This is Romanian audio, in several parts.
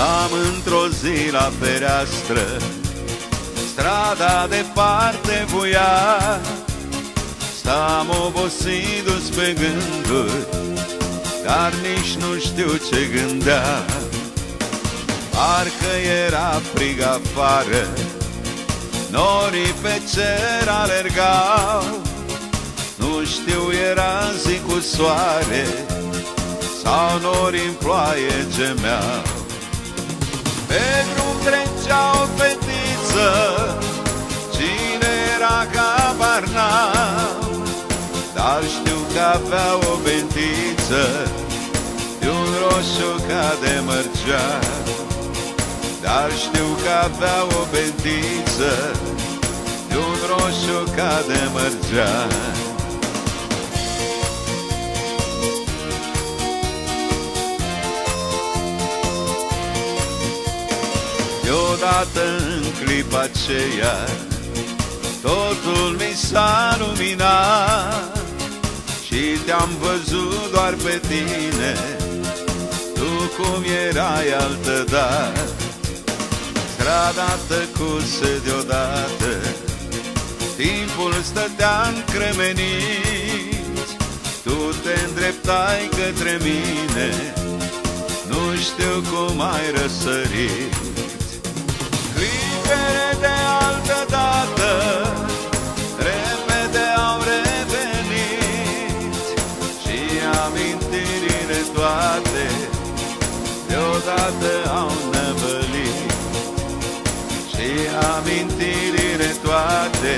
Am într-o zi la fereastră Strada departe voia. Stam obosit dus pe gânduri Dar nici nu știu ce gândea. Parcă era frig afară Norii pe cer alergau. Nu știu, era zi cu soare Sau nori în ploaie gemeau Pe drum trecea o fetiță Cine era ca barnau Dar știu că avea o bentiță De un roșu ca de mărgeau dar știu că avea o bentiță De un roșu ca de mărgean Deodată în clipa aceea Totul mi s-a luminat Și te-am văzut doar pe tine. Tu cum erai altădată Strada tăcuse deodată Timpul stătea încremenit Tu te îndreptai către mine Nu știu cum ai răsărit Clipele de altă dată. Repede au revenit Și amintirile toate Deodată au năvălit. Și amintirile toate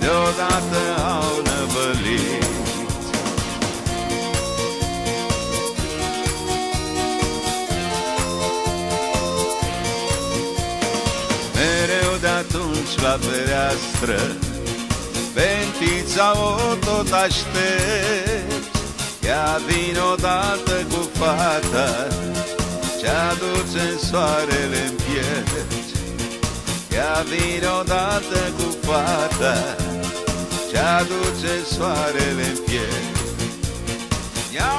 Deodată au năvălit atunci la fereastră. Ventița o tot aștept. Ea vine odată cu fata Ce aduce soarele-n piept. Ea vine odată cu fata Ce aduce soarele în piept. Ea